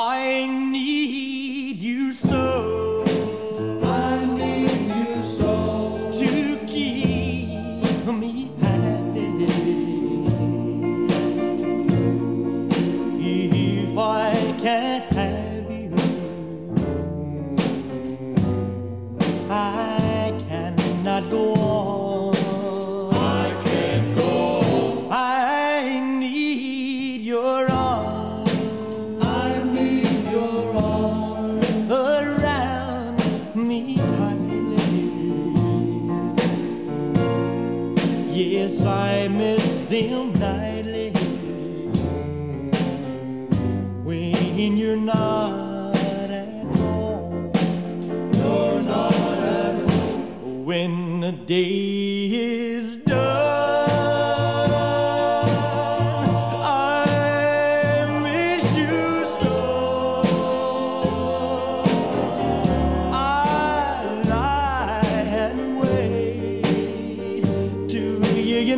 I Yes, I miss them nightly when you're not. You're not at home when the day is done.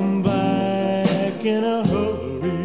come back in a hurry.